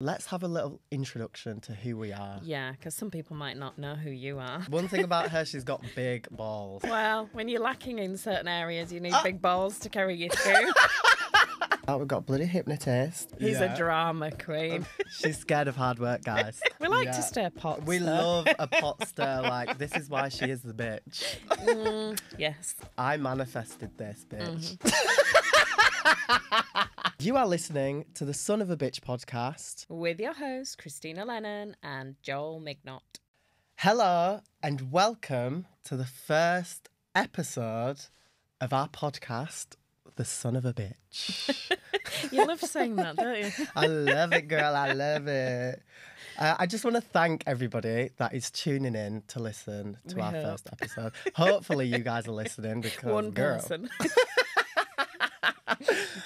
Let's have a little introduction to who we are. Yeah, because some people might not know who you are. One thing about her, she's got big balls. Well, when you're lacking in certain areas, you need Ah. big balls to carry you through. Oh, we've got bloody hypnotist. He's Yeah. a drama queen. She's scared of hard work, guys. We like Yeah. to stir pots. We love a pot stir. Like, this is why she is the bitch. Yes. I manifested this, bitch. Mm-hmm. You are listening to the Son of a Bitch podcast. With your hosts, Krystyna Lennon and Joel Mignott. Hello, and welcome to the first episode of our podcast, The Son of a Bitch. You love saying that, don't you? I love it, girl. I love it. Uh, I just want to thank everybody that is tuning in to listen to We our hope. first episode. Hopefully, you guys are listening because, One girl. person.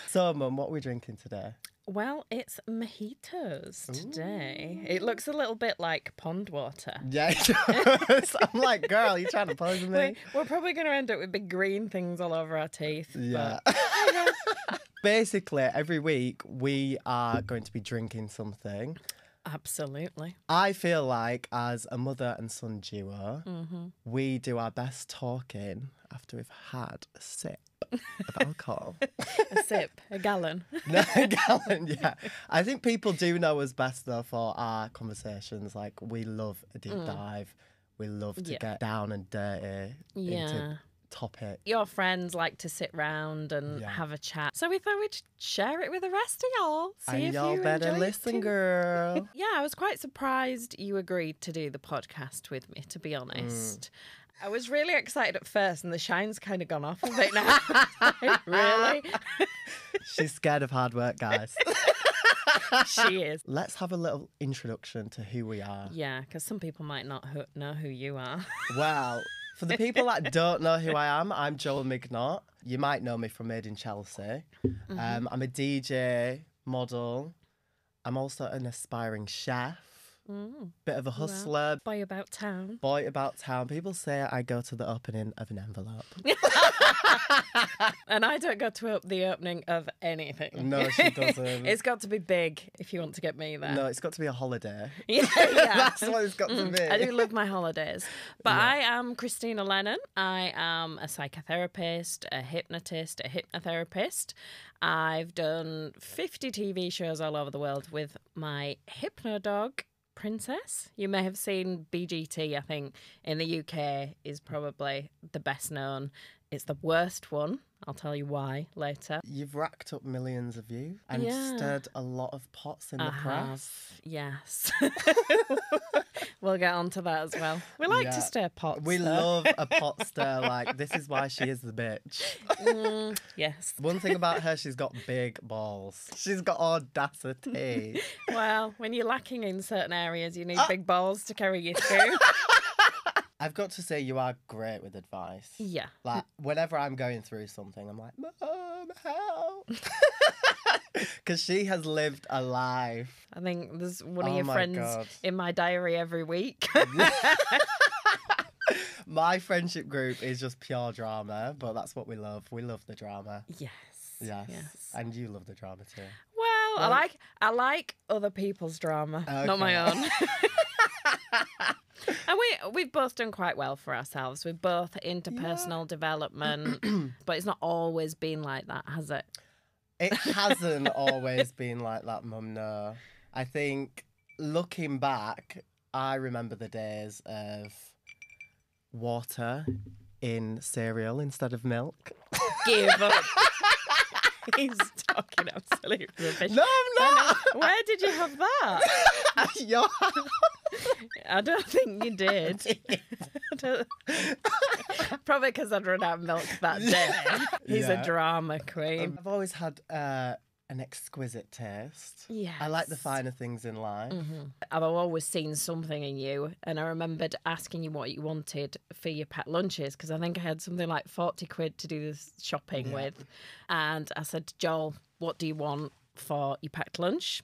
So, Mum, what are we drinking today? Well, it's mojitos today. It looks a little bit like pond water. Yeah, it does. I'm like, girl, you trying to poison me? We- We're probably going to end up with big green things all over our teeth. Yeah. but- Basically, every week we are going to be drinking something. Absolutely. I feel like, as a mother and son duo, Mm-hmm. we do our best talking after we've had a sip of alcohol. A sip, a gallon. no, a Gallon, yeah. I think people do know us best though for our conversations. Like we love a deep dive. We love to Mm. Yeah. get down and dirty Yeah. into topic. Your friends like to sit round and Yeah. have a chat. So we thought we'd share it with the rest of y'all. See and if y'all you better listen, girl. Yeah, I was quite surprised you agreed to do the podcast with me, to be honest. I was really excited at first, and the shine's kind of gone off of it now. really? She's scared of hard work, guys. she is. Let's have a little introduction to who we are. Yeah, because some people might not know who you are. Well, for the people that don't know who I am, I'm Joel Mignott. You might know me from Made in Chelsea. Mm-hmm. Um, I'm a DJ, model. I'm also an aspiring chef, Mm. bit of a hustler, Boy about town. boy about town. People say I go to the opening of an envelope. And I don't go to the opening of anything. No, she doesn't. it's got to be big if you want to get me there. no, it's got to be a holiday. Yeah, yeah. That's what it's got to be. Mm, I do love my holidays. But I am Krystyna Lennon. I am a psychotherapist, a hypnotist, a hypnotherapist. I've done 50 TV shows all over the world with my hypno dog. Princess. You may have seen BGT, I think, in the UK is probably the best known. It's the worst one. I'll tell you why later. You've racked up millions of views and Yeah. stirred a lot of pots in the press. have, yes. we'll get on to that as well. We like Yeah. to stir pots. We though. love a pot stir. Like, this is why she is the bitch. Mm, yes. One thing about her, she's got big balls. She's got audacity. Well, when you're lacking in certain areas, you need Ah. big balls to carry you through. I've got to say, you are great with advice. yeah. Like, whenever I'm going through something, I'm like, Mom, help. Because she has lived a life. I think there's one of Oh your friends God. in my diary every week. My friendship group is just pure drama, but that's what we love. We love the drama. yes. Yes. Yes. And you love the drama too. Well, I like I like other people's drama, not my own. and we we've both done quite well for ourselves. We're both into personal development, but it's not always been like that, has it? It hasn't always been like that, Mum. No. I think looking back, I remember the days of water in cereal instead of milk. Give up. He's talking absolute rubbish. No, I'm not. Where did you have that? Your I don't think you did. Probably because I'd run out of milk that day. He's Yeah. a drama queen. I've always had uh, an exquisite taste. Yeah. I like the finer things in life. I've always seen something in you, and I remembered asking you what you wanted for your pet lunches because I think I had something like 40 quid to do this shopping with. And I said, Joel, what do you want for your packed lunch?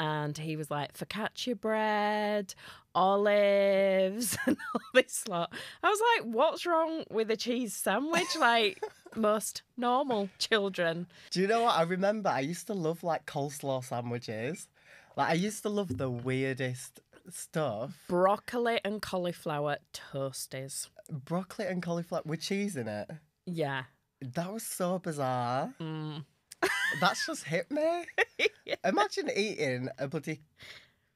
And he was like, focaccia bread, olives, and all this lot. I was like, what's wrong with a cheese sandwich? Like most normal children. Do you know what? I remember I used to love like coleslaw sandwiches. Like I used to love the weirdest stuff. Broccoli and cauliflower toasties. Broccoli and cauliflower with cheese in it. Yeah. That was so bizarre. Mm. That's just hit me. Imagine eating a bloody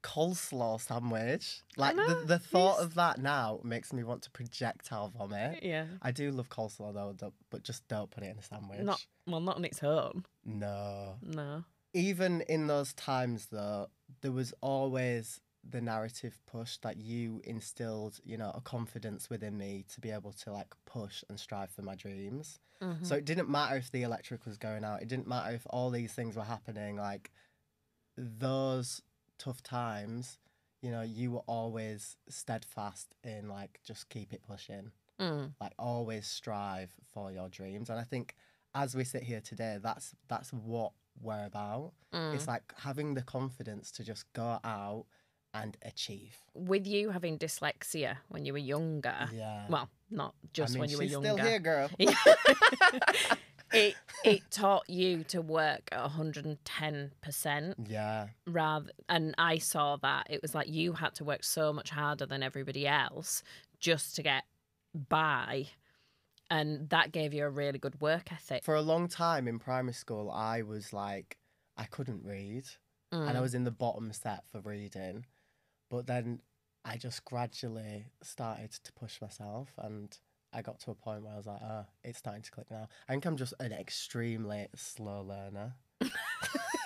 coleslaw sandwich. Like the, the thought of that now makes me want to projectile vomit. Yeah. I do love coleslaw though, but just don't put it in a sandwich. Not well, not on its own. No. No. Even in those times though, there was always the narrative push that you instilled, you know, a confidence within me to be able to like push and strive for my dreams. Mm-hmm. So it didn't matter if the electric was going out. It didn't matter if all these things were happening. Like those tough times, you know, you were always steadfast in like just keep it pushing. Mm. Like always strive for your dreams. And I think as we sit here today, that's that's what we're about. Mm. It's like having the confidence to just go out and achieve. With you having dyslexia when you were younger. Yeah. Well, not I just mean, when you were younger. still here, girl. it it taught you to work at 110% Yeah. rather and I saw that it was like you had to work so much harder than everybody else just to get by and that gave you a really good work ethic. For a long time in primary school, I was like, I couldn't read. and I Mm. was in the bottom set for reading. But then I just gradually started to push myself and I got to a point where I was like, oh, it's starting to click now. I think I'm just an extremely slow learner.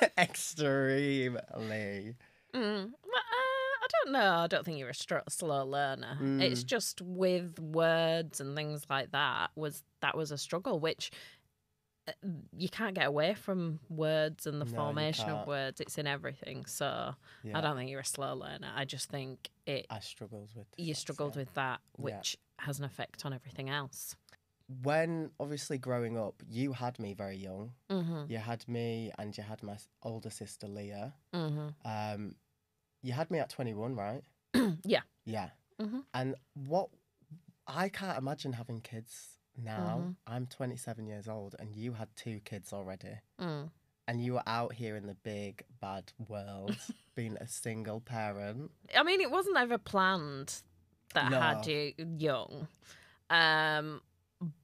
extremely. Mm. Well, uh, I don't know. I don't think you're a str- slow learner. It's Mm. just with words and things like that was that was a struggle, which you can't get away from words and the No, formation of words. It's in everything. So Yeah. I don't think you're a slow learner. I just think it I struggled with you struggled dyslexia. with that, Yeah. which has an effect on everything else. When obviously growing up, you had me very young. hmm You had me and you had my older sister Leah. hmm Um, you had me at 21, right? Yeah. Yeah. Mhm. And what I can't imagine having kids now. Mhm. I'm 27 years old and you had two kids already. Mm. And you were out here in the big bad world being a single parent. I mean, it wasn't ever planned that I had No. you young, um,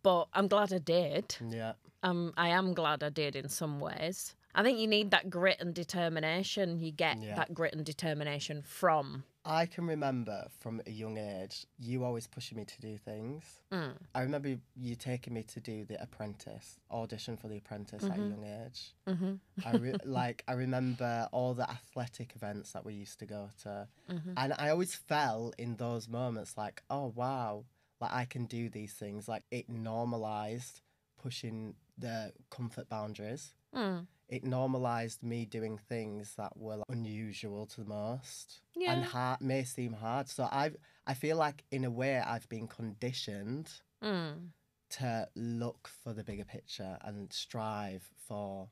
but I'm glad I did. Yeah. Um, I am glad I did in some ways. I think you need that grit and determination. You get Yeah. that grit and determination from. I can remember from a young age, you always pushing me to do things. Mm. I remember you taking me to do the apprentice, audition for the apprentice at a Mhm. young age. hmm I re- like I remember all the athletic events that we used to go to, hmm and I always fell in those moments like, oh wow, like I can do these things. Like it normalized pushing the comfort boundaries. Mm. It normalized me doing things that were like, unusual to the most Yeah. and hard, may seem hard. So I I feel like in a way I've been conditioned Mm. to look for the bigger picture and strive for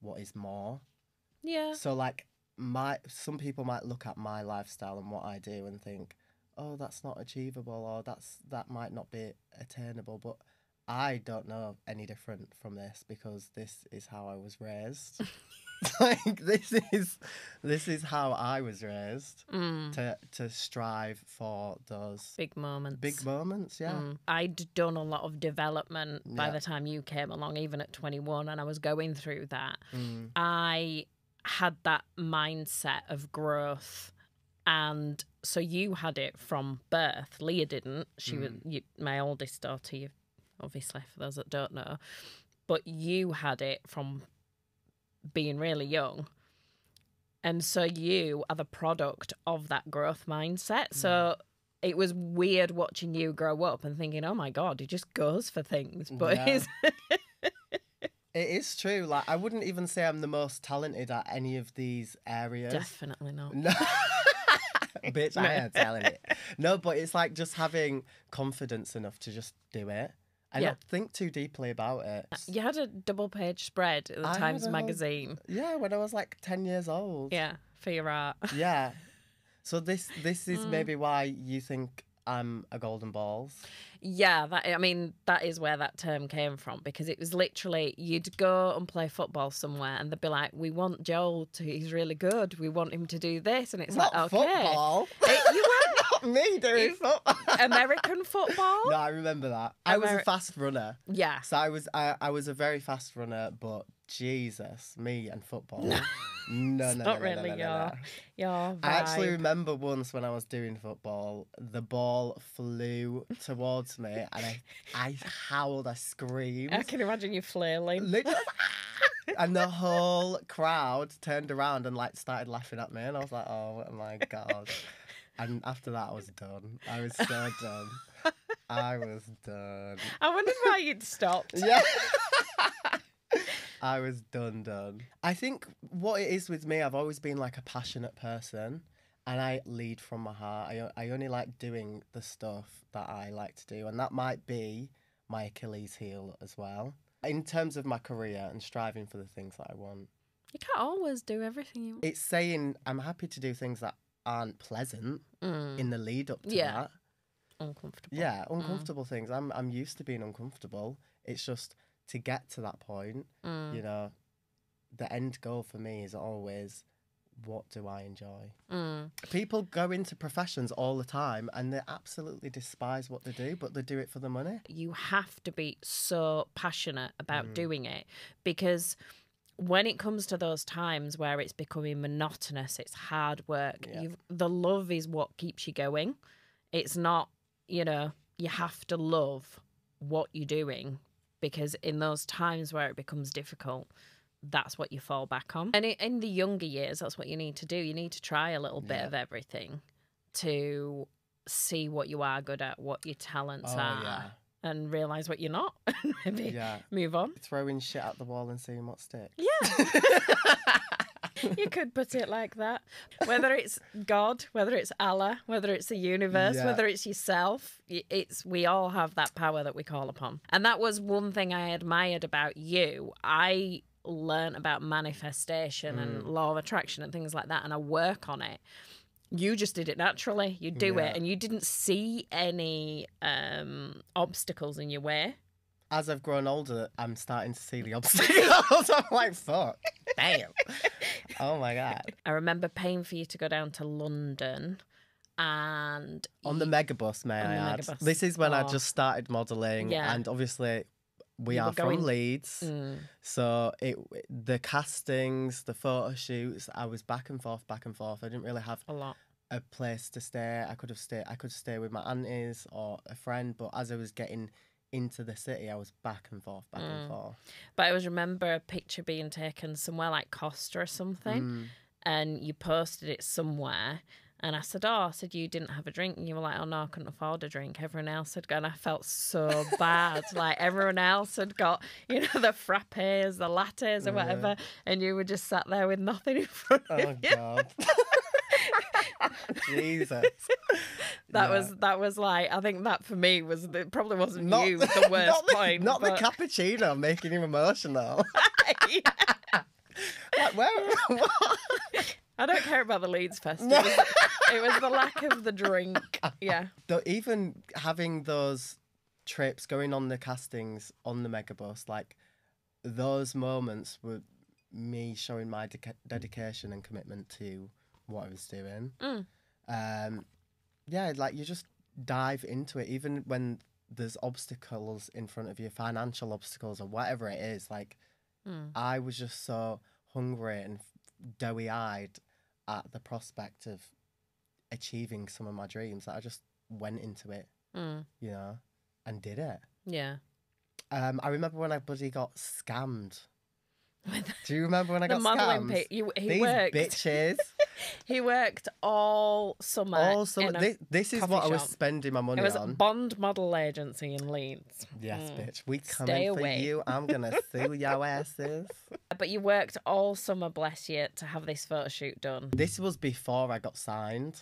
what is more. Yeah. So like my some people might look at my lifestyle and what I do and think, "Oh, that's not achievable or that's that might not be attainable." But I don't know any different from this because this is how I was raised. like this is this is how I was raised Mm. to to strive for those Big moments. big moments, yeah. Mm. I'd done a lot of development by the time you came along, even at 21, and I was going through that. Mm. I had that mindset of growth. And so you had it from birth. Leah didn't. She was you, my oldest daughter, you, obviously, for those that don't know. But you had it from being really young. And so you are the product of that growth mindset. So mm. it was weird watching you grow up and thinking, oh my God, he just goes for things. But Yeah. he's. It is true. Like I wouldn't even say I'm the most talented at any of these areas. Definitely not. No. Bitch, I am telling it. No, but it's like just having confidence enough to just do it and Yeah. not think too deeply about it. You had a double page spread at the I Times a magazine. Yeah, when I was like 10 years old. Yeah, for your art. Yeah. So this this is Mm. maybe why you think I'm a golden balls. Yeah, that I mean that is where that term came from because it was literally you'd go and play football somewhere and they'd be like, "We want Joel to. He's really good. We want him to do this," and it's Not like, "Okay, football. It- you Not me doing football. American football." no, I remember that. I was a fast runner. Yeah, So I was I, I was a very fast runner, but Jesus, me and football. No, no, It's no, not no, no, really no, no, your- no. your I actually remember once when I was doing football, the ball flew towards me and I, I howled, I screamed. I can imagine you flailing. Literally, and the whole crowd turned around and like started laughing at me, and I was like, "Oh my god!" And after that, I was done. I was so done. I was done. I wondered why you'd stopped. Yeah. I was done, done. I think what it is with me, I've always been like a passionate person and I lead from my heart. I, I only like doing the stuff that I like to do, and that might be my Achilles heel as well. In terms of my career and striving for the things that I want, You can't always do everything you want. it's saying I'm happy to do things that aren't pleasant Mm, in the lead up to Yeah. that. uncomfortable. Yeah, uncomfortable things. I'm I'm used to being uncomfortable. It's just to get to that point, Mm, you know, the end goal for me is always what do I enjoy? mm. People go into professions all the time and they absolutely despise what they do, but they do it for the money. you have to be so passionate about Mm. doing it because when it comes to those times where it's becoming monotonous, it's hard work. Yeah. You've, the love is what keeps you going. It's not, you know, you have to love what you're doing because in those times where it becomes difficult, that's what you fall back on. And in the younger years, that's what you need to do. You need to try a little bit Yeah. of everything to see what you are good at, what your talents Oh, are yeah. And realize what you're not and maybe Yeah. move on. Throwing shit at the wall and seeing what sticks. Yeah. you could put it like that. Whether it's God, whether it's Allah, whether it's the universe, Yeah. whether it's yourself, it's we all have that power that we call upon. And that was one thing I admired about you. I learned about manifestation and mm. law of attraction and things like that and I work on it. You just did it naturally. You do Yeah. it and you didn't see any um obstacles in your way. As I've grown older, I'm starting to see the obstacles. I'm like, fuck. Damn. oh my God. I remember paying for you to go down to London and On the megabus, may On I the add? megabus. This is when I Oh. just started modelling, Yeah. and obviously we are going- from Leeds, Mm, so it the castings, the photo shoots, I was back and forth, back and forth. I didn't really have a lot. a place to stay. I could have stayed. I could stay with my aunties or a friend, but as I was getting into the city, I was back and forth, back Mm. and forth. But I always remember a picture being taken somewhere like Costa or something, Mm. and you posted it somewhere. And I said, "Oh, I said you didn't have a drink," and you were like, "Oh no, I couldn't afford a drink." Everyone else had gone. I felt so bad. like everyone else had got, you know, the frappes, the lattes, or Yeah. whatever, and you were just sat there with nothing in front of Oh you. God. Jesus. That Yeah. was that was like I think that for me was the, probably wasn't Not you the worst not the, point. Not but- the cappuccino making him emotional. like, where? what? I don't care about the Leeds Fest. It, was, it was the lack of the drink. Yeah. Though even having those trips, going on the castings on the megabus, like those moments were me showing my deca- dedication and commitment to what I was doing. Mm. Um, yeah, like you just dive into it, even when there's obstacles in front of you, financial obstacles or whatever it is. Like Mm. I was just so hungry and doughy eyed at the prospect of achieving some of my dreams that I just went into it, Mm. you know, and did it. Yeah. Um, I remember when I bloody got scammed. Do you remember when I got scammed? You, he These worked. bitches. He worked all summer. All summer. This, this is what I was spending my money it was on. Bond Model Agency in Leeds. Yes, Mm. bitch. We Stay coming for away. you. I'm gonna sue your asses. But you worked all summer, bless you, to have this photo shoot done. This was before I got signed.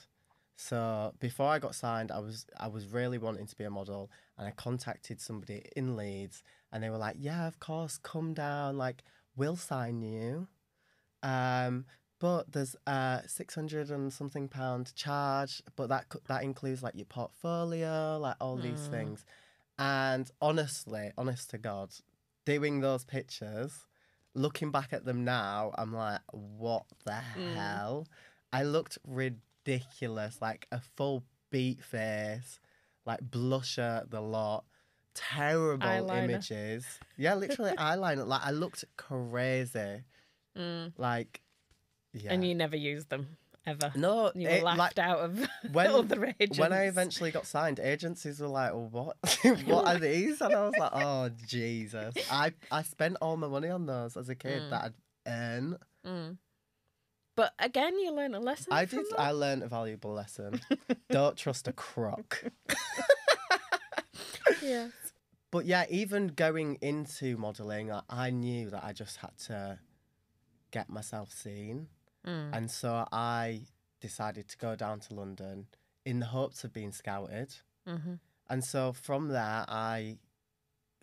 So before I got signed, I was I was really wanting to be a model, and I contacted somebody in Leeds, and they were like, "Yeah, of course, come down. Like, we'll sign you." Um, but there's a 600 and something pound charge, but that that includes like your portfolio, like all these Mm. things. And honestly, honest to God, doing those pictures, looking back at them now, I'm like, what the Mm. hell? I looked ridiculous, like a full beat face, like blusher the lot. Terrible Eyeliner. images. Yeah, literally eyeliner. Like I looked crazy. Mm. Like yeah. And you never used them ever. no, You were it- laughed like, out of when- other agents. when I eventually got signed, agencies were like, oh, "What? what are these?" And I was like, "Oh Jesus!" I I spent all my money on those as a kid Mm. that I'd earn. Mm. But again, you learn a lesson. I did. that. I learned a valuable lesson. Don't trust a croc. Yes. But yeah, even going into modelling, I, I knew that I just had to get myself seen. Mm. And so I decided to go down to London in the hopes of being scouted. hmm And so from there, I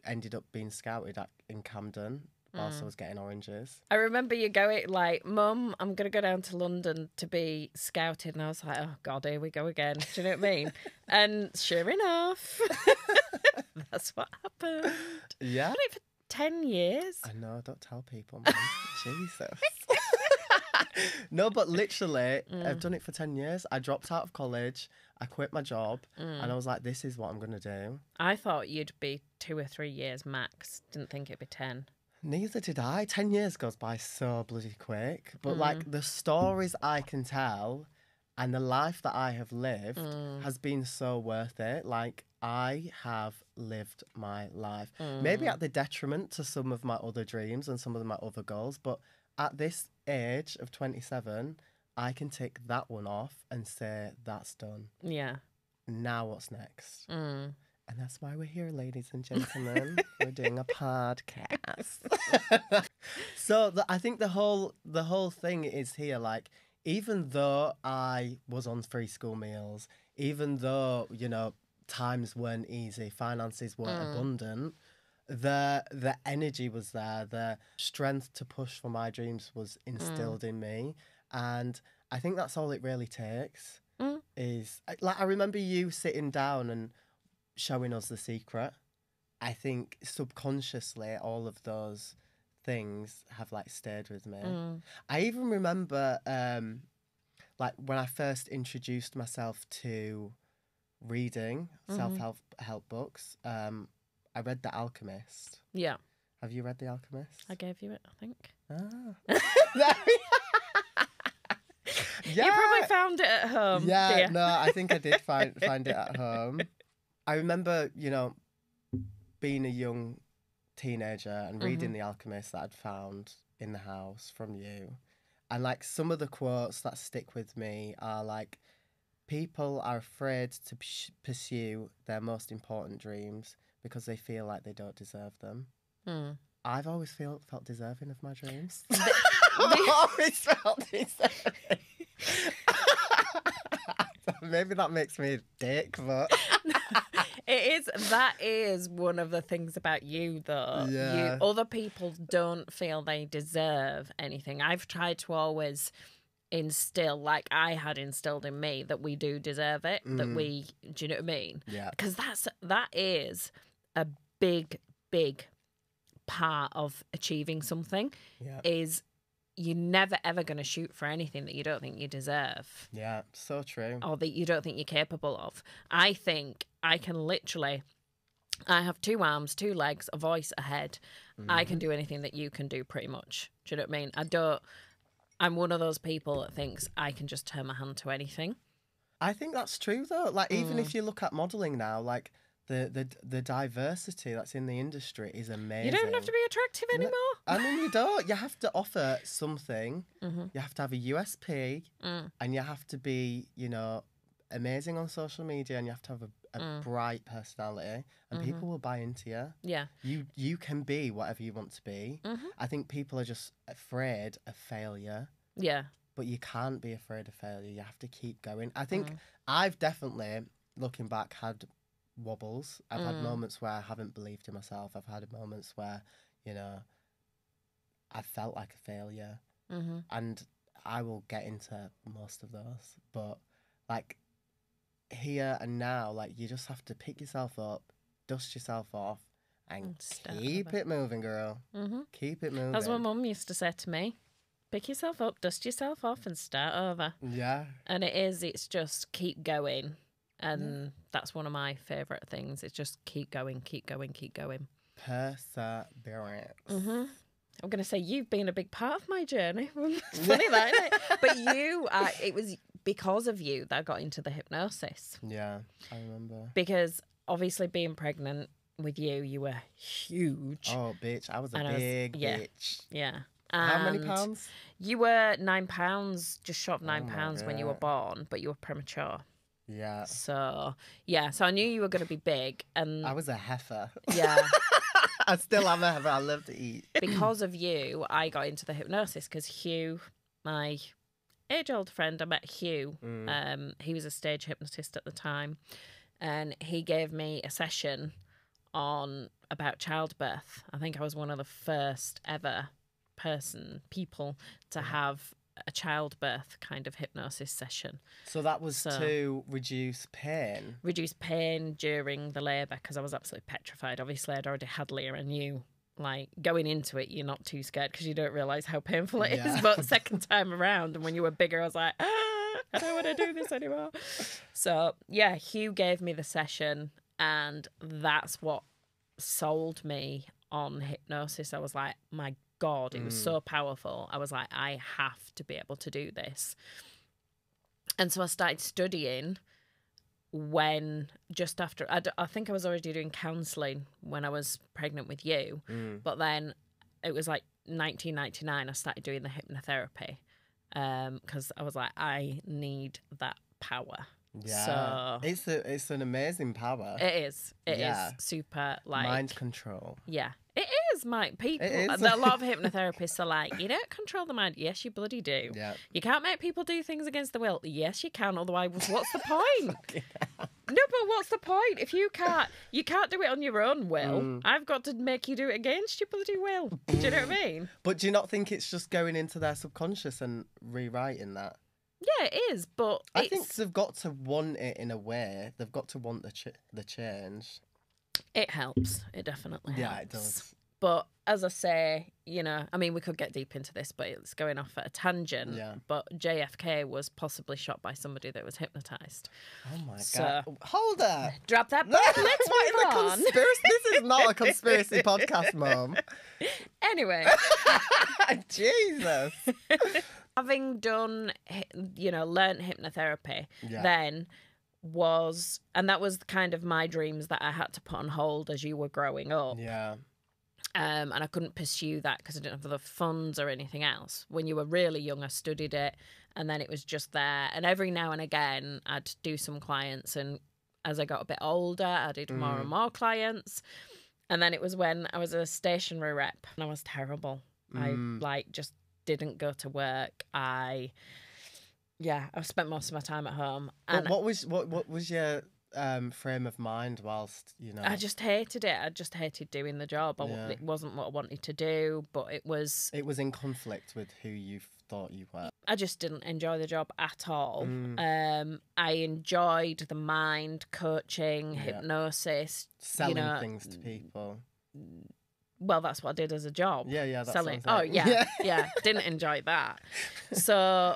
ended up being scouted at, in Camden whilst I Mm. was getting oranges. I remember you going like, "Mum, I'm gonna go down to London to be scouted," and I was like, "Oh God, here we go again." Do you know what I mean? and sure enough, that's what happened. Yeah. For ten years. I know, don't tell people, man. Jesus. No, but literally, I've Mm. done it for 10 years. I dropped out of college, I quit my job, Mm. and I was like, this is what I'm going to do. I thought you'd be two or three years max. Didn't think it'd be ten. Neither did I. 10 years goes by so bloody quick. But like Mm. the stories I can tell and the life that I have lived Mm. has been so worth it. Like, I have lived my life. Maybe Mm. at the detriment to some of my other dreams and some of my other goals, but at this age of 27, I can tick that one off and say that's done. Yeah. Now what's next? Mm. And that's why we're here, ladies and gentlemen. we're doing a podcast. so the, I think the whole the whole thing is here. Like, even though I was on free school meals, even though you know times weren't easy, finances weren't Mm. abundant, the the energy was there. The strength to push for my dreams was instilled in me, and I think that's all it really takes. Mm. Is like I remember you sitting down and showing us the secret. I think subconsciously all of those things have like stayed with me. Mm. I even remember um like when I first introduced myself to reading Mhm. self-help help books. Um I read The Alchemist. Yeah. Have you read The Alchemist? I gave you it. I think. Ah. yeah. You probably found it at home. yeah, dear. no, I think I did find find it at home. I remember, you know, being a young teenager and reading The Alchemist that I'd found in the house from you. And like some of the quotes that stick with me are like people are afraid to ps- pursue their most important dreams because they feel like they don't deserve them. Mm. I've always felt felt deserving of my dreams. I've always felt deserving. Maybe that makes me a dick, but It is that is one of the things about you though. Yeah. You other people don't feel they deserve anything. I've tried to always instill like I had instilled in me that we do deserve it, that Mm. we do you know what I mean? yeah, Because that's that is a big, big part of achieving something yeah, is you're never ever going to shoot for anything that you don't think you deserve yeah. So true. or that you don't think you're capable of. I think I can literally. I have two arms, two legs, a voice, a head. I Mm-hmm. can do anything that you can do pretty much. Do you know what I mean? I don't. I'm one of those people that thinks I can just turn my hand to anything. I think that's true though. Like even Mm. if you look at modeling now, like the the the diversity that's in the industry is amazing. You don't have to be attractive anymore. I mean, you don't. You have to offer something. Mhm. You have to have a USP, Mm. and you have to be, you know, amazing on social media, and you have to have a, a Mm. bright personality, and Mhm. people will buy into you. Yeah. You you can be whatever you want to be. Mhm. I think people are just afraid of failure, Yeah. but you can't be afraid of failure. You have to keep going. I think Mm. I've definitely, looking back, had wobbles. I've had Mm. moments where I haven't believed in myself. I've had moments where, you know, I felt like a failure. hmm And I will get into most of those, but like here and now, like you just have to pick yourself up, dust yourself off, and And keep it moving, girl. hmm Keep it moving. That's what mum used to say to me. Pick yourself up, dust yourself off, and start over. Yeah. And it is, it's just keep going. And that's one of my favourite things. It's just keep going, keep going, keep going. Perseverance. hmm I'm going to say you've been a big part of my journey. funny that, isn't it? But you, uh, it was because of you that I got into the hypnosis. Yeah, I remember. Because obviously, being pregnant with you, you were huge. Oh, bitch, I was a And I was- big yeah. bitch. Yeah. How many pounds? You were nine pounds, just short of nine Oh pounds when you were born, but you were premature. Yeah, So yeah, so I knew you were going to be big, and I was a heifer. yeah, I still am a heifer. I love to eat. because of you, I got into the hypnosis because Hugh, my age-old friend, I met Hugh. Mm. Um, he was a stage hypnotist at the time, and he gave me a session on about childbirth. I think I was one of the first ever person people to have a childbirth kind of hypnosis session. So that was So- to reduce pain. reduce pain during the labour because I was absolutely petrified. Obviously, I'd already had Leah and you. Like going into it, you're not too scared because you don't realise how painful it is. Yeah. But second time around, and when you were bigger, I was like, ah, I don't want to do this anymore. So yeah, Hugh gave me the session, and that's what sold me on hypnosis. I was like, my God, it was Mm. so powerful. I was like, I have to be able to do this. And so I started studying when just after I, d- I think I was already doing counselling when I was pregnant with you, Mm. but then it was like 1999 I started doing the hypnotherapy because I was like I need that power. Yeah, So- it's a it's an amazing power. It is. It is Yeah. super like Mind control. yeah. Is, Mike. People, is. a lot of hypnotherapists are like, you don't control the mind. Yes, you bloody do. Yeah. You can't make people do things against the will. Yes, you can. Otherwise, what's the point? no, but what's the point if you can't? You can't do it on your own will. Mm. I've got to make you do it against your bloody will. Do you know what I mean? But do you not think it's just going into their subconscious and rewriting that? Yeah, it is. But I it's, think they've got to want it in a way. They've got to want the ch- the change. it helps. It definitely helps. Yeah, it does. But as I say, you know, I mean, we could get deep into this, but it's going off at a tangent. Yeah. But JFK was possibly shot by somebody that was hypnotized. Oh my So- god! Hold up. Drop that. No, Let's move on. conspiracy? This is not a conspiracy podcast, Mom. Anyway, Jesus. having done, you know, learnt hypnotherapy, Yeah. then was, and that was kind of my dreams that I had to put on hold as you were growing up. Yeah. Um, and I couldn't pursue that because I didn't have the funds or anything else. When you were really young, I studied it, and then it was just there. And every now and again, I'd do some clients, and as I got a bit older, I did more Mm. and more clients. And then it was when I was a stationery rep, and I was terrible. Mm. I like just didn't go to work. I, yeah, I spent most of my time at home, and But what was what what was your um, frame of mind whilst you know? I just hated it. I just hated doing the job. Yeah. It wasn't what I wanted to do, but it was it was in conflict with who you thought you were. I just didn't enjoy the job at all. Mm. Um, I enjoyed the mind coaching, Yeah. hypnosis. Selling know, things to people. Well, that's what I did as a job. Yeah, yeah. Selling. Oh like- yeah, yeah. Didn't enjoy that. So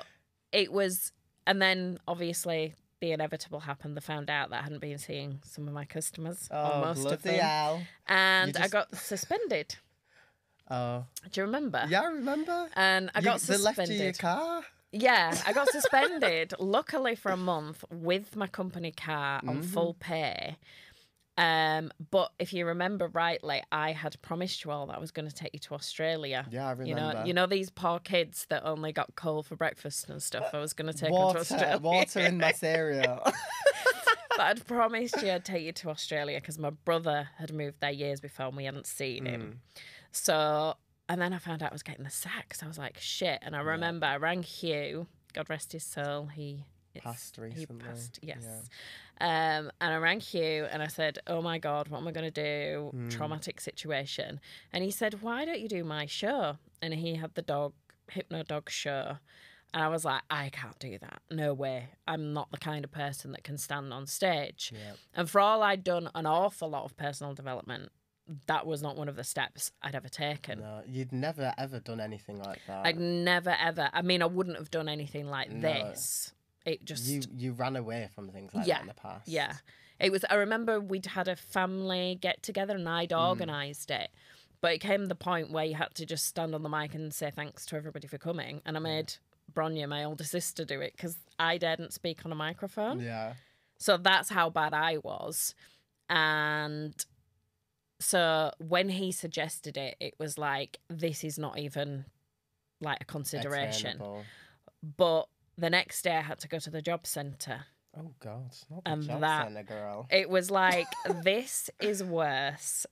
it was, and then obviously the inevitable happened. They found out that I hadn't been seeing some of my customers, Oh, most of them, hell. and You I got suspended. Oh, Do you remember? yeah, I remember. And I You- got they left suspended. you your car. Yeah, I got suspended, luckily for a month with my company car on Mhm. full pay. Um, but if you remember rightly, I had promised you all that I was going to take you to Australia. Yeah, I remember. You know, you know these poor kids that only got coal for breakfast and stuff. I was going to take water, them to Australia. water in my cereal. but I'd promised you I'd take you to Australia because my brother had moved there years before and we hadn't seen him. Mm. So, and then I found out I was getting the sack. So I was like, shit. And I remember I rang Hugh, God rest his soul. He it's- Passed He recently, passed, yes. yeah. Um, and I rang Hugh and I said, oh my God, what am I going to do? Hmm. Traumatic situation. And he said, why don't you do my show? And he had the dog, Hypno Dog show. And I was like, I can't do that. No way. I'm not the kind of person that can stand on stage. Yeah. And for all I'd done an awful lot of personal development, that was not one of the steps I'd ever taken. No, you'd never ever done anything like that. I'd never ever. I mean, I wouldn't have done anything like No. this. It just you you ran away from things like Yeah, that in the past. Yeah. It was I remember we'd had a family get together and I'd Mm. organised it. But it came the point where you had to just stand on the mic and say thanks to everybody for coming. And I made Bronya, my older sister, do it because I didn't speak on a microphone. Yeah. So that's how bad I was. And so when he suggested it, it was like, this is not even like a consideration. But the next day I had to go to the job centre. Oh God, not the And job that- centre girl. It was like, this is worse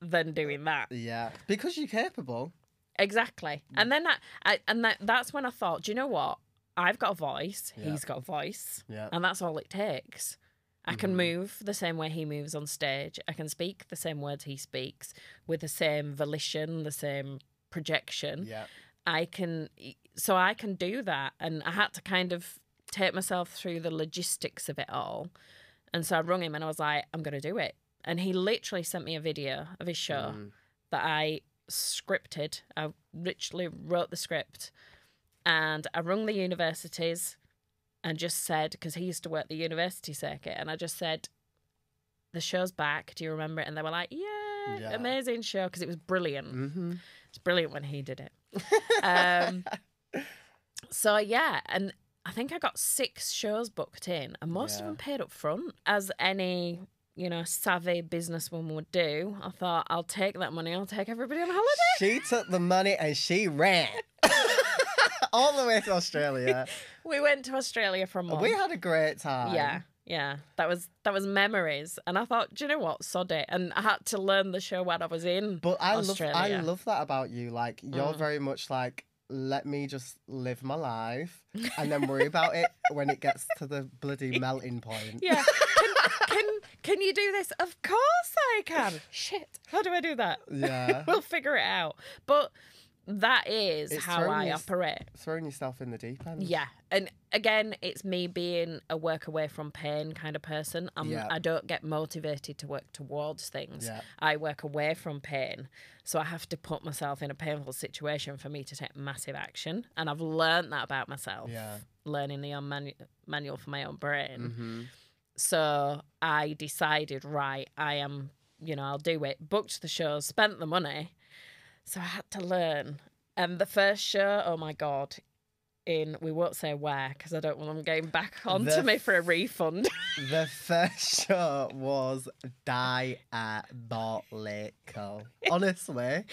than doing that. Yeah, because you're capable. Exactly. And then I, I and that, that's when I thought, do you know what? I've got a voice. Yeah. He's got a voice. Yeah. And that's all it takes. I can Mhm. move the same way he moves on stage. I can speak the same words he speaks with the same volition, the same projection. Yeah. I can, so I can do that. And I had to kind of take myself through the logistics of it all. And so I rung him and I was like, I'm going to do it. And he literally sent me a video of his show Mm. that I scripted. I literally wrote the script and I rung the universities and just said, because he used to work the university circuit, and I just said, the show's back. Do you remember it? And they were like, yeah, Yeah. amazing show, because it was brilliant. Mm-hmm. It's brilliant when he did it. um, so yeah, and I think I got six shows booked in, and most of them paid up front, as any you know savvy businesswoman would do. I thought I'll take that money. I'll take everybody on holiday. She took the money and she ran all the way to Australia. We went to Australia for a month. we had a great time. yeah, yeah, that was that was memories, and I thought, do you know what, sod it, and I had to learn the show when I was in. But I love I love that about you. Like you're Mm. very much like let me just live my life and then worry about it when it gets to the bloody melting point. Yeah. Can, can can you do this? Of course I can. Shit. How do I do that? Yeah. we'll figure it out. But that is It's how I you- operate. Throwing yourself in the deep end. Yeah. And again, it's me being a work away from pain kind of person. I'm, Yeah. I don't get motivated to work towards things. Yeah. I work away from pain. So I have to put myself in a painful situation for me to take massive action. And I've learned that about myself. Yeah. Learning the own manu- manual for my own brain. Mm-hmm. So I decided, right, I am, you know, I'll do it. Booked the show, spent the money. So I had to learn. And the first show, oh my God, in, we won't say where because I don't want them getting back onto The me for a refund. The first show was diabolical. Honestly,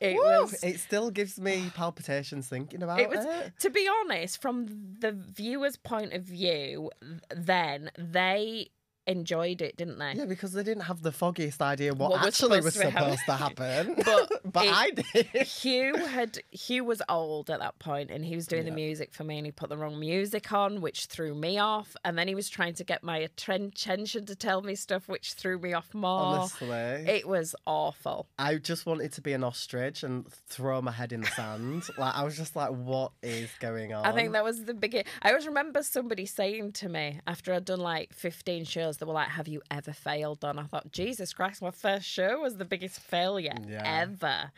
It Woo! was, It still gives me palpitations thinking about it it. was, to be honest, from the viewer's point of view, then they enjoyed it, didn't they? Yeah, because they didn't have the foggiest idea what, What was actually was supposed to happen. supposed to happen. But but it- I did. Hugh had Hugh was old at that point and he was doing Yeah. the music for me and he put the wrong music on which threw me off and then he was trying to get my attention to tell me stuff which threw me off more. Honestly, It was awful. I just wanted to be an ostrich and throw my head in the sand. like I was just like, what is going on? I think that was the biggest. I always remember somebody saying to me after I'd done like 15 shows, they were like, Have you ever failed on? I thought, Jesus Christ, my first show was the biggest failure Yeah. ever.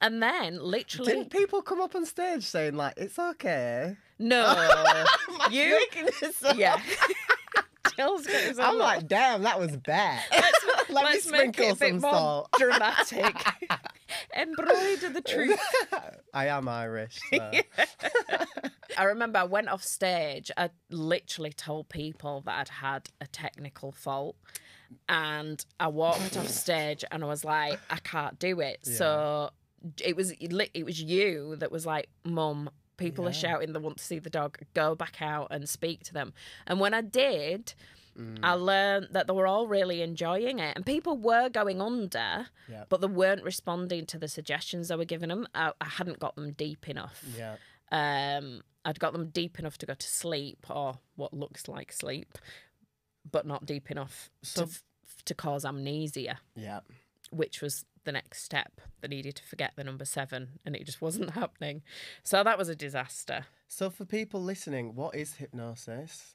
And then literally, Didn't people come up on stage saying like, "It's okay"? no, You- making this up? yeah. Jill's got his I'm like, damn, that was bad. Let's, Let me let's make sprinkle it a bit some more salt. dramatic. Embroider the truth. I am Irish. So. I remember I went off stage. I literally told people that I'd had a technical fault. And I walked off stage and I was like, I can't do it. So it was it was you that was like, Mum, people are shouting they want to see the dog. Go back out and speak to them. And when I did, Mm, I learned that they were all really enjoying it, and people were going under, Yeah. but they weren't responding to the suggestions I were giving them. I, I hadn't got them deep enough. yeah. Um, I'd got them deep enough to go to sleep or what looks like sleep, but not deep enough So- to f- to cause amnesia. Yeah. which was the next step. They needed to forget the number seven, and it just wasn't happening. So that was a disaster. So for people listening, what is hypnosis?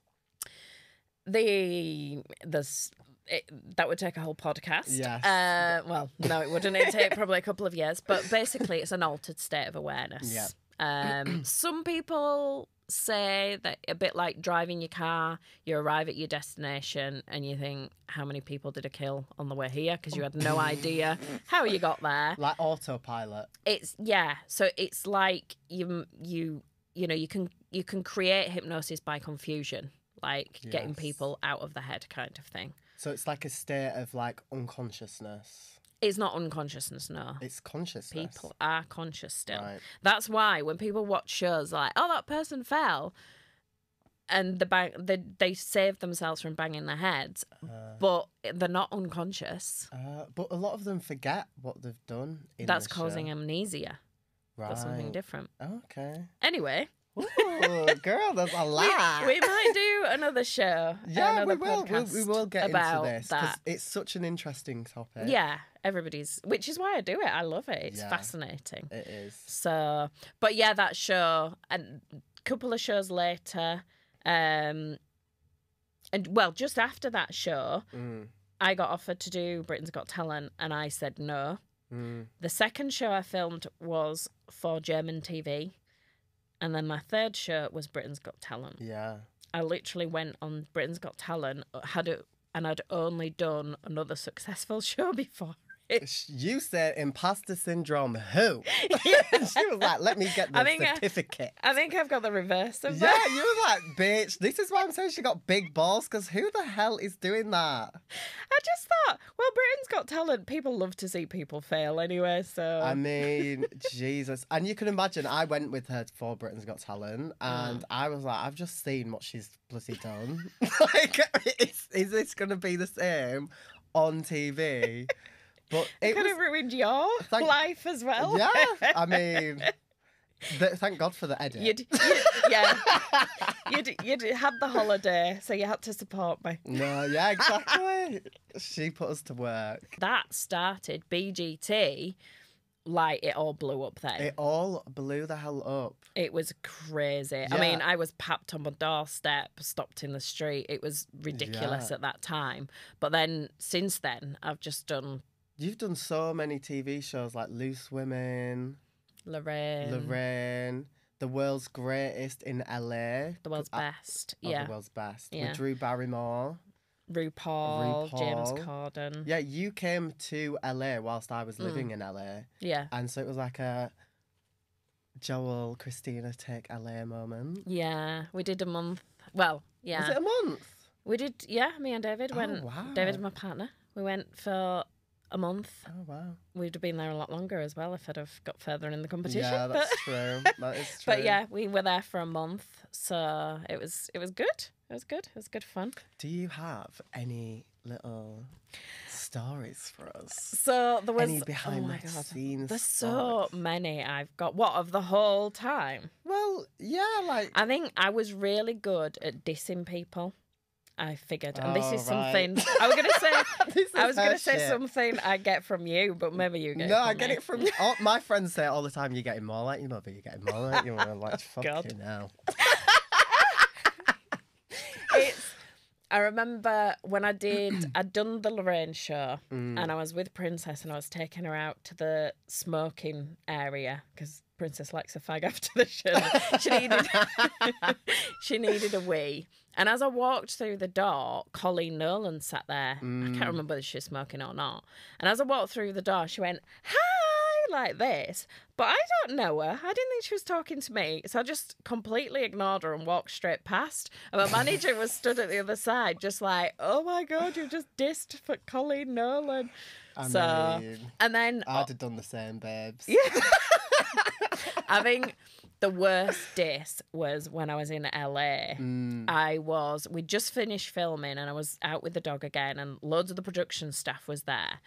The there's it, that would take a whole podcast. Yes. Uh, well, no, it wouldn't. It'd take probably a couple of years. But basically, it's an altered state of awareness. Yeah. Um, some people say that a bit like driving your car, you arrive at your destination and you think, how many people did I kill on the way here? Because you had no idea how you got there. Like autopilot. It's yeah. So it's like you you you know you can you can create hypnosis by confusion, like getting people out of the head, kind of thing. So it's like a state of like unconsciousness. It's not unconsciousness, no. It's consciousness. People are conscious still. Right. That's why when people watch shows like, oh, that person fell, and the bang, they they save themselves from banging their heads, but they're not unconscious. Uh, but a lot of them forget what they've done. In That's the causing show. amnesia. right. That's something different. Okay. Anyway, Ooh, girl, there's a we, lot. we might do another show. yeah, we will. We, we will get about into this because it's such an interesting topic. Yeah, everybody's, which is why I do it. I love it. It's Yeah. fascinating. It is. So, but yeah, that show and a couple of shows later, um, and well, just after that show, Mm, I got offered to do Britain's Got Talent, and I said no. mm. The second show I filmed was for German TV, and then my third show was Britain's Got Talent. Yeah. I literally went on Britain's Got Talent, had it, and I'd only done another successful show before. You said imposter syndrome. Who? she was like, "Let me get the I think I- certificate." I think I've got the reverse of that. yeah, that. you were like, "Bitch, this is why I'm saying she got big balls." Because who the hell is doing that? I just thought, well, Britain's Got Talent. People love to see people fail anyway, so I mean, Jesus. And you can imagine, I went with her for Britain's Got Talent, ah. and I was like, I've just seen what she's bloody done. like, is, is this going to be the same on TV? But it could have ruined your Thank- life as well. yeah, I mean, th- thank God for the edit. You'd, you yeah, you'd, you'd had the holiday, so you had to support me. No, yeah, exactly. she put us to work. That started BGT, like it all blew up then. It all blew the hell up. It was crazy. I mean, I was papped on my doorstep, stopped in the street. It was ridiculous Yeah. at that time. But then, since then, I've just done You've done so many TV shows like Loose Women, Lorraine, Lorraine, The World's Greatest in LA. The World's I- Best. Oh, yeah. The World's Best. Yeah. With Drew Barrymore. RuPaul, James RuPaul. Corden. Yeah, you came to LA whilst I Mm. was living in LA. Yeah. And so it was like a Joel, Krystyna take LA moment. Yeah. We did a month. Well, yeah. Was it a month? We did, yeah, me and David Oh, went. wow. David, my partner, we went for a month. Oh, wow. We'd have been there a lot longer as well if I'd have got further in the competition. Yeah, but, that's true. That is true. but yeah, we were there for a month, so it was it was good. It was good. It was good fun. Do you have any little stories for us? So there was Any behind oh my the god, scenes there's so many I've got. What of the whole time? Well, yeah, like I think I was really good at dissing people. I figured, and this Oh, is right. something I was gonna say. I was gonna say shit. something I get from you, but maybe you get. No, I get me. it from you. My friends say it all the time. You're getting more like your mother. You're getting more like your mother. I'm like, God. fucking hell. it's I remember when I did I'd done the Lorraine show Mm. and I was with Princess and I was taking her out to the smoking area because Princess likes a fag after the show. she needed she needed a wee. And as I walked through the door, Coleen Nolan sat there. I Mm. can't remember if was smoking or not. And as I walked through the door, she went, Hi like this. But I don't know her. I didn't think she was talking to me. So I just completely ignored her and walked straight past. And my manager was stood at the other side, just like, oh my God, you just dissed for Coleen Nolan. I So- mean, And then I'd have done the same, babes. Yeah. I think the worst diss was when I was in LA. Mm. I was, we just finished filming and I was out with the dog again, and loads of the production staff was there.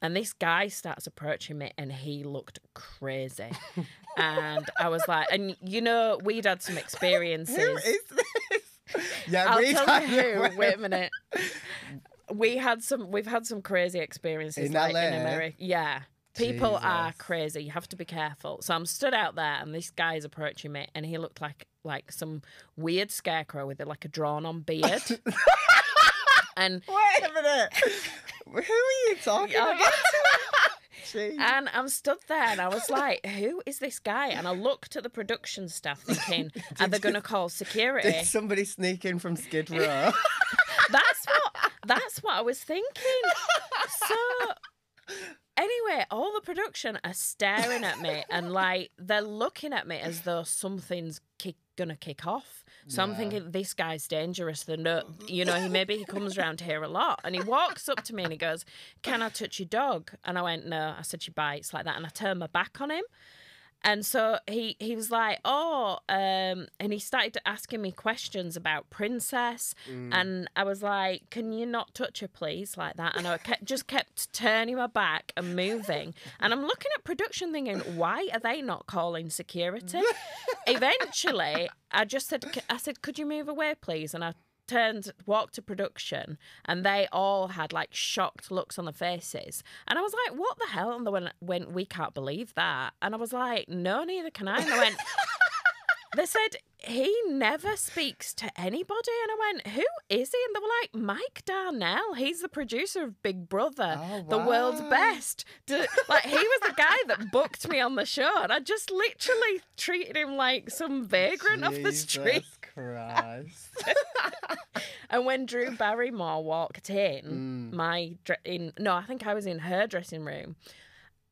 And this guy starts approaching me and he looked crazy. and I was like, and you know, we'd had some experiences. Who is this? Yeah, I'll tell you who. Wait a minute. we had some. We've had some crazy experiences In like, in LA? America. Yeah. People are crazy. You have to be careful. So I'm stood out there, and this guy's approaching me, and he looked like like some weird scarecrow with like a drawn on beard. and Wait a minute. Who are you talking about? Jeez. And I'm stood there and I was like, who is this guy? And I looked at the production staff thinking, are they going to call security? Did somebody sneak in from Skid Row? That's what that's what I was thinking. So anyway, all the production are staring at me and like they're looking at me as though something's kick, gonna kick off. So I'm thinking this guy's dangerous. The no, you know, he maybe he comes around here a lot, and he walks up to me and he goes, "Can I touch your dog?" And I went, "No." I said, "She bites like that," and I turned my back on him. And so he he was like, oh, um, and he started asking me questions about Princess, and I was like, can you not touch her, please, like that? And I kept, just kept turning my back and moving, and I'm looking at production thinking, why are they not calling security? Eventually, I just said, I said, could you move away, please? And I turned walked to production and they all had like shocked looks on their faces. And i was like what the hell? And they went, went we can't believe that. And i was like no neither can i. And they went they said he never speaks to anybody. And i went who is he? And they were like mike darnell. He's the producer of big brother Oh, the world's best. Like he was the guy that booked me on the show and i just literally treated him like some vagrant off the street Christ. And when Drew Barrymore walked in, Mm. my dre- in no, I think I was in her dressing room.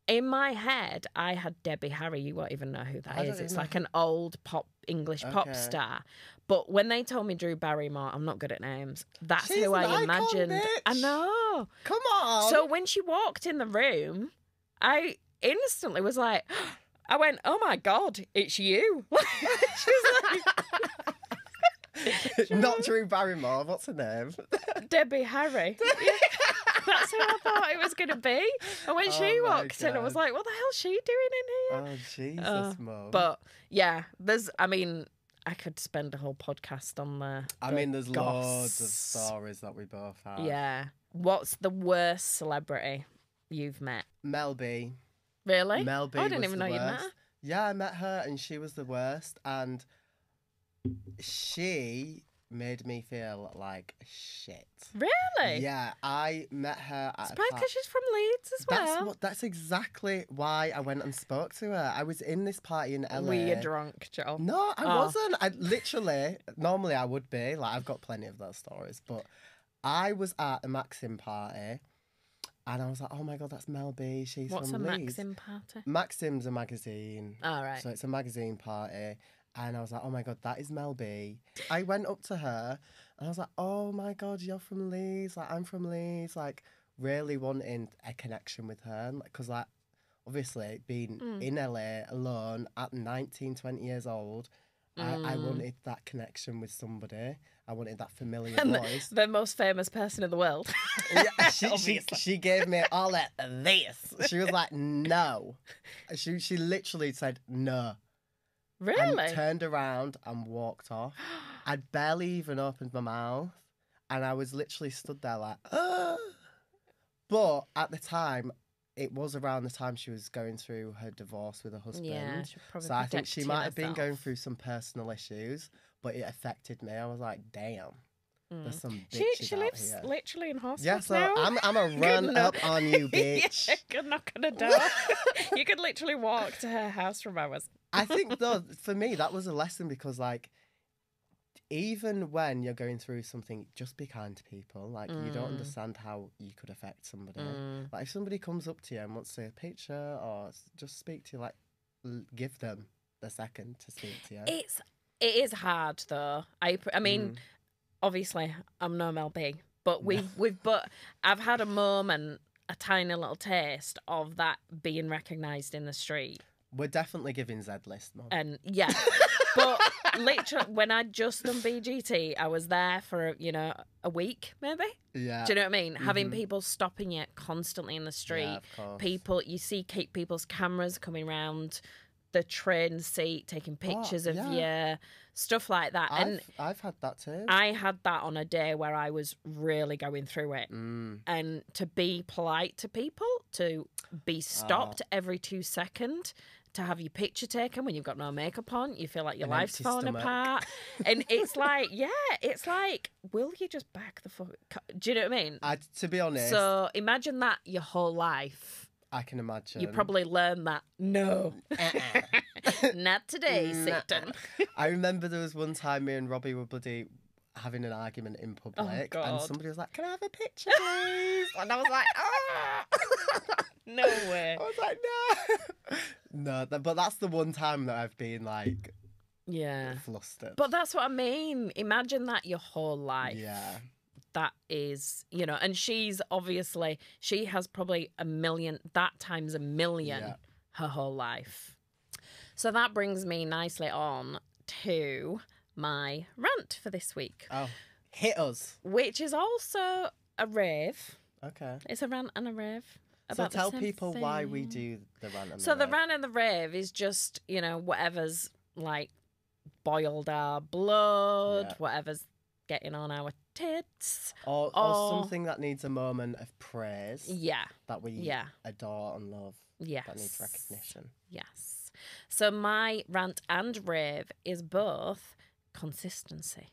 In my head, I had Debbie Harry. You won't even know who that I is. It's like an old pop English pop star. But when they told me Drew Barrymore, I'm not good at names. That's She's who I icon, imagined. I bitch. know. Come on. So when she walked in the room, I instantly was like, I went, "Oh my god, it's you!" she was like, Not Drew Barrymore. What's her name? Debbie Harry. Yeah. That's who I thought it was going to be. And when she Oh my walked in, I was like, what the hell's she doing in here? Oh Jesus, Uh, mum. But yeah, there's, I mean, I could spend a whole podcast on the. I mean, there's loads of goss. stories that we both have. Yeah. What's the worst celebrity you've met? Mel B. Really? Mel B. I didn't even know you'd met her. Yeah, I met her, and she was the worst, and she made me feel like shit. Really? Yeah, I met her at a probably because she's from Leeds as That's well. what. That's exactly why I went and spoke to her. I was in this party in LA. Were you drunk, Joel? No, I Oh. wasn't. I literally, normally I would be. Like, I've got plenty of those stories. But I was at a Maxim party and I was like, oh my God, that's Mel B. She's What's a from Leeds. Maxim party? Maxim's a magazine. All right. So it's a magazine party. And I was like, oh my God, that is Mel B. I went up to her and I was like, oh my God, you're from Leeds. Like, I'm from Leeds. Like, really wanting a connection with her. Because, like, obviously, being Mm. in LA alone at 19, 20 years old, I, I Mm. wanted that connection with somebody. I wanted that familiar And voice. the most famous person in the world. Yeah, she, she, she gave me all of this. She was like, no. She, she literally said, no. Really? and turned around and walked off. I'd barely even opened my mouth, and I was literally stood there like, "Ah." but at the time, it was around the time she was going through her divorce with her husband. yeah, probably so I think she might have been going through some personal issues, but it affected me. I was like, damn, there's some bitches She she lives here. literally in hospital Yeah, so now. I'm I'm a run no- up on you, bitch. yeah, good knock on a door. you could literally walk to her house from ours. I think though, for me, that was a lesson because like, even when you're going through something, just be kind to people. Like you don't Mm. understand how you could affect somebody. Mm. Like if somebody comes up to you and wants to see a picture or just speak to you, like l- give them the second to speak to you. It's it is hard though. I pr- I mean, Mm. obviously I'm no Mel B, but we've we've but I've had a moment, a tiny little taste of that being recognised in the street, We're definitely giving Z list, mum. and yeah, but literally when I'd just done BGT, I was there for you know a week maybe. yeah. Do you know what I mean? Having Mhm. people stopping you constantly in the street. Yeah, of people you see keep people's cameras coming round the train seat, taking pictures of yeah. you, stuff like that. I've, and I've had that too. I had that on a day where I was really going through it. Mm. And to be polite to people, to be stopped Ah. every two second, to have your picture taken when you've got no makeup on, you feel like your An life's falling stomach. apart. and it's like, yeah, it's like, will you just back the fuck? Do you know what I mean? I, to be honest, So imagine that your whole life. I can imagine. You probably learned that. No, Uh-uh. not today, Satan. I remember there was one time me and Robbie were bloody having an argument in public, and Oh, God. somebody was like, "Can I have a picture, please?" And I was like, ah, no way. I was like, "No, no." But that's the one time that I've been like Yeah. flustered. But that's what I mean. Imagine that your whole life. yeah, That is, you know, and she's obviously, she has probably a million, that times a million Yeah. her whole life. So that brings me nicely on to my rant for this week, oh, hit us. which is also a rave. Okay. It's a rant and a rave. So about the tell people why we do the rant. And So the rave. rant and the rave is just, you know, whatever's like boiled our blood, Yeah. whatever's getting on our tits. or, or or- something that needs a moment of praise Yeah, that we yeah, adore and love yes. that needs recognition. Yes. So my rant and rave is both consistency.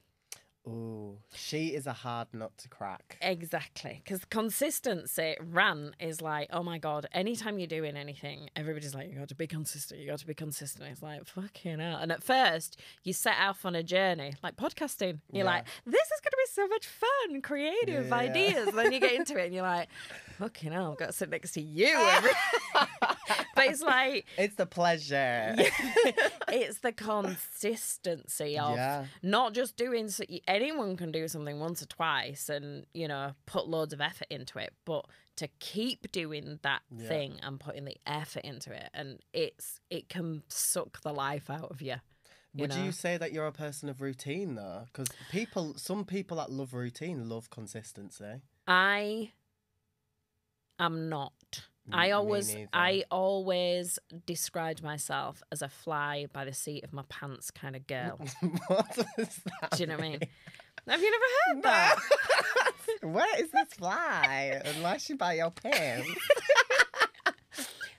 Ooh, she is a hard nut to crack. Exactly. Because consistency, ran is like, oh my God, anytime you're doing anything, everybody's like, you got to be consistent, you got to be consistent. It's like, fucking hell. And at first, you set off on a journey, like podcasting. You're Yeah. like, this is going to be so much fun, creative Yeah. ideas. then you get into it and you're like, fucking hell, I've got to sit next to you. but it's like, It's the pleasure. it's the consistency of Yeah. not just doing so anyone can do something once or twice and you know put loads of effort into it but to keep doing that Yeah. thing and putting the effort into it and it's it can suck the life out of you you Would know? you say that you're a person of routine though? Because people, some people that love routine love consistency. i am not I always. I always described myself as a fly by the seat of my pants kind of girl. what does that? Do you know what I mean? Have you never heard that? Where is this fly? Unless you buy your pants.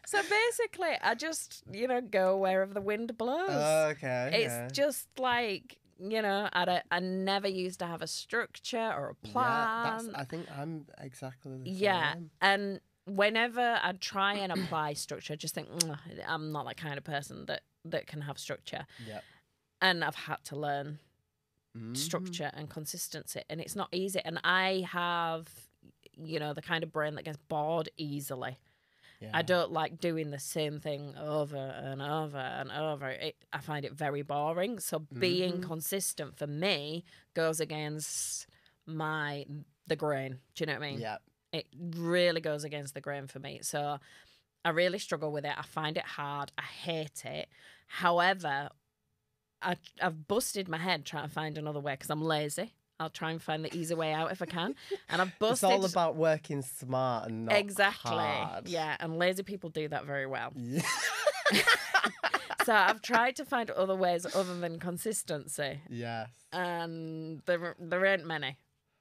So basically, I just, you know, go wherever the wind blows. okay. it's yeah. just like, you know, I, don't, I never used to have a structure or a Yeah, plan. that's, I think I'm exactly the same. Yeah. And whenever I try and apply structure, I just think, "Mm, I'm not that kind of person that, that can have structure. Yeah. And I've had to learn Mm. structure and consistency. And it's not easy. And I have, you know, the kind of brain that gets bored easily. Yeah. I don't like doing the same thing over and over and over. It, I find it very boring. So being Mhm. consistent for me goes against my the grain. Do you know what I mean? Yeah. It really goes against the grain for me. So I really struggle with it. I find it hard. I hate it. However, I, I've busted my head trying to find another way because I'm lazy. I'll try and find the easy way out if I can. And I've busted. It's all about working smart and not exactly. hard. Yeah, and lazy people do that very well. Yeah. so I've tried to find other ways other than consistency, yes. and there there ain't many.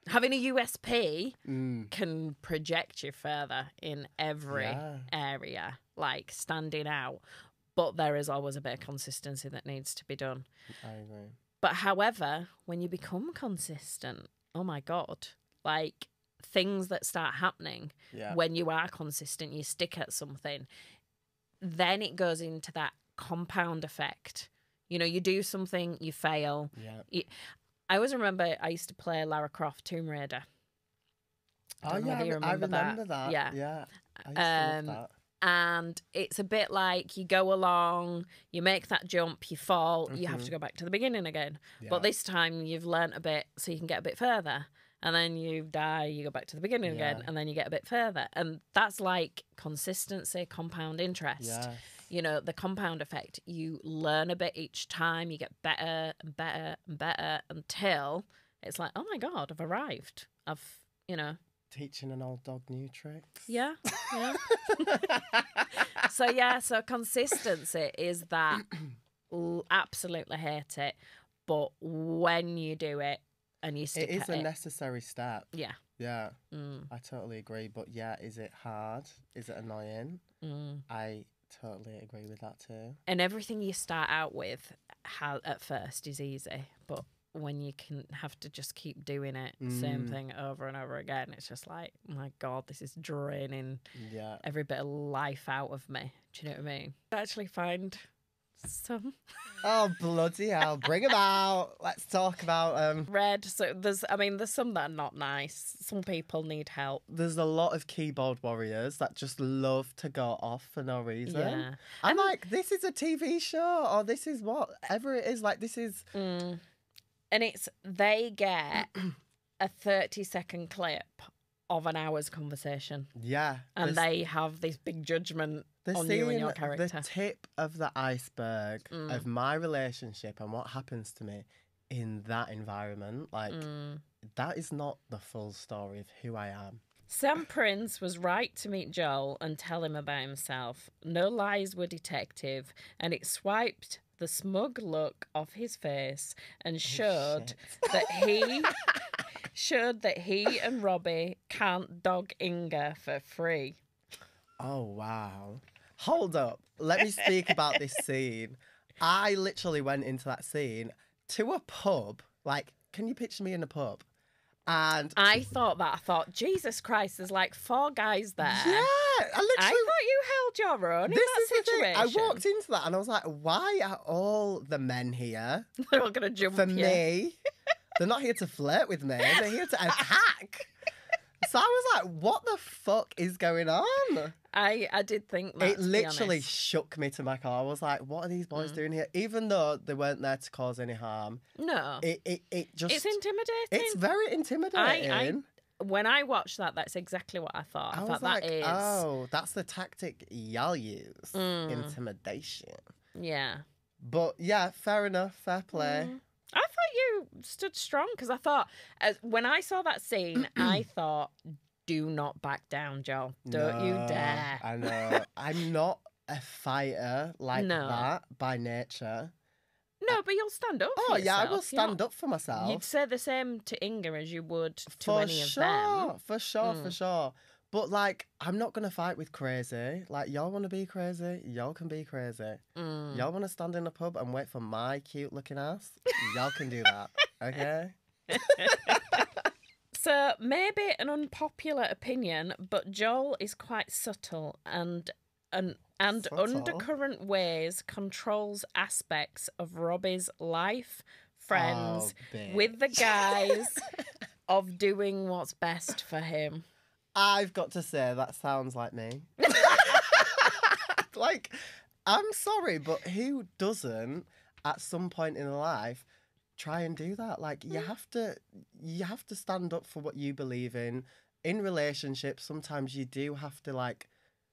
Having a USP Mm. can project you further in every Yeah. area, like standing out. But there is always a bit of consistency that needs to be done. I agree. But however, when you become consistent, oh my god, like things that start happening Yeah. when you are consistent, you stick at something, then it goes into that compound effect. You know, you do something, you fail. Yeah. I always remember I used to play Lara Croft Tomb Raider. I Oh don't know yeah, I, whether you re- I remember that. that. Yeah. Yeah. I used to Um, that. And it's a bit like you go along, you make that jump, you fall, you have Mhm. to go back to the beginning again. Yeah. But this time you've learnt a bit so you can get a bit further. And then you die, you go back to the beginning again, and then you get a bit further. And that's like consistency, compound interest. Yes. You know, the compound effect. You learn a bit each time, you get better and better and better until it's like, oh my God, I've arrived. I've, you know, teaching an old dog new tricks. Yeah, yeah. so yeah, so consistency is that absolutely hate it, but when you do it and you stick It is a it, necessary step. yeah, Yeah, mm, I totally agree. But yeah, is it hard? Is it annoying? mm. I totally agree with that too. and everything you start out with ha- at first is easy, but when you can have to just keep doing it, same Mm. thing over and over again, it's just like, my God, this is draining Yeah. every bit of life out of me. Do you know what I mean? I actually find some Oh bloody hell! Bring them out. Let's talk about um. red. So there's, I mean, there's some that are not nice. Some people need help. There's a lot of keyboard warriors that just love to go off for no reason. Yeah. I'm like, this is a TV show, or this is whatever it is. Like, this is Mm. And it's they get a 30 second clip of an hour's conversation, yeah. and the- they have this big judgment the on you and your character. The tip of the iceberg Mm. of my relationship and what happens to me in that environment, like Mm. that is not the full story of who I am. Sam Prince was right to meet Joel and tell him about himself. No lies were detective, and it swiped the smug look off his face and showed shit. that he showed that he and Robbie can't dog Inga for free. Oh wow. Hold up. Let me speak about this scene. I literally went into that scene to a pub. Like, can you picture me in a pub? And I thought that. I thought, Jesus Christ, there's like four guys there. yeah, I literally. I thought you held your own in this that is the situation. thing. I walked into that and I was like, why are all the men here? They're all gonna jump For you. me. They're not here to flirt with me. They're here to attack. So I was like, what the fuck is going on? I I did think that. it literally shook me to my core. I was like, what are these boys Mm. doing here? Even though they weren't there to cause any harm, no. it, it, it just. it's intimidating. it's very intimidating. when I watched that, that's exactly what I thought. I, I thought was that like, is oh, that's the tactic y'all use. Mm. Intimidation. yeah. But yeah, fair enough. Fair play. Mm. You stood strong because I thought as when I saw that scene, I thought, "Do not back down, Joel. Don't you dare." I know. I'm not a fighter like No. that by nature. No, but you'll stand up. Oh for yeah, I will. You're stand up for myself. You'd say the same to Inga as you would to for any of them. for sure, for Mm. sure. But like, I'm not gonna fight with crazy. Like, y'all want to be crazy, y'all can be crazy. Mm. Y'all want to stand in a pub and wait for my cute looking ass, y'all can do that. Okay. So maybe an unpopular opinion, but Joel is quite subtle and and and Subtle? undercurrent ways controls aspects of Robbie's life, friends, Oh, with the guys of doing what's best for him. I've got to say that sounds like me. like, I'm sorry, but who doesn't at some point in life try and do that? Like, you have to, you have to stand up for what you believe in. In relationships, sometimes you do have to like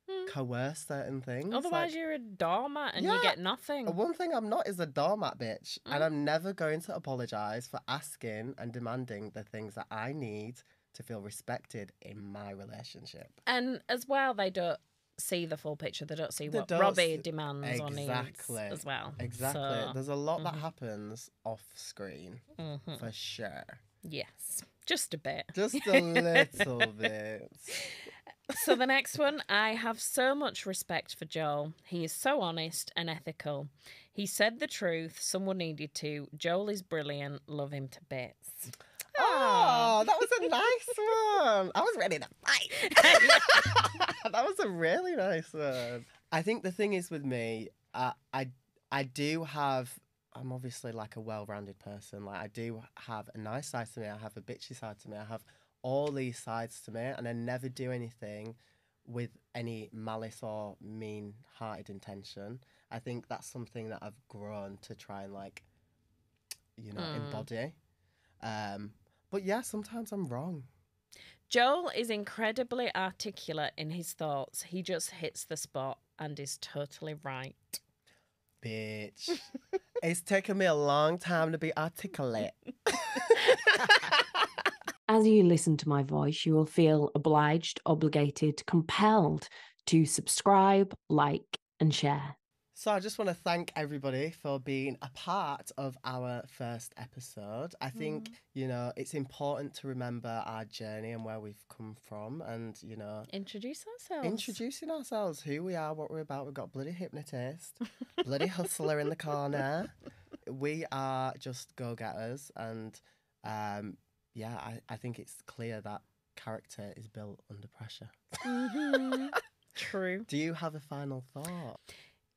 Hmm. coerce certain things. Otherwise, like, you're a doormat and Yeah. you get nothing. one thing I'm not is a doormat bitch, Mm. and I'm never going to apologize for asking and demanding the things that I need to feel respected in my relationship. And as well, they don't see the full picture. They don't see They what don't Robbie s- demands or needs Exactly. as well. Exactly. So, There's a lot that mhm. happens off screen mhm. for sure. yes, just a bit. Just a little bit. So the next one, I have so much respect for Joel. He is so honest and ethical. He said the truth. Someone needed to. Joel is brilliant. Love him to bits. Oh, that was a nice one. I was ready to fight. that was a really nice one. I think the thing is with me, uh, I I do have. I'm obviously like a well-rounded person. Like I do have a nice side to me. I have a bitchy side to me. I have all these sides to me, and I never do anything with any malice or mean-hearted intention. I think that's something that I've grown to try and like, you know, Mm. embody. Um, but yeah, sometimes I'm wrong. Joel is incredibly articulate in his thoughts. He just hits the spot and is totally right. Bitch. it's taken me a long time to be articulate. As you listen to my voice, you will feel obliged, obligated, compelled to subscribe, like, and share. So I just want to thank everybody for being a part of our first episode. I think, you know, it's important to remember our journey and where we've come from and, you know, Introduce ourselves. introducing ourselves, who we are, what we're about. We've got bloody hypnotist, bloody hustler in the corner. We are just go getters. And um, yeah, I, I think it's clear that character is built under pressure. Mhm. True. Do you have a final thought?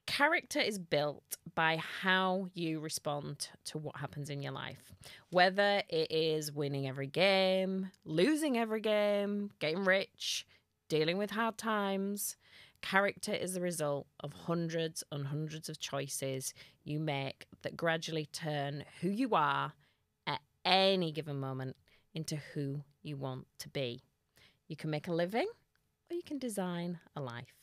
Character is built by how you respond to what happens in your life. Whether it is winning every game, losing every game, getting rich, dealing with hard times. Character is the result of hundreds and hundreds of choices you make that gradually turn who you are at any given moment into who you want to be. You can make a living or you can design a life.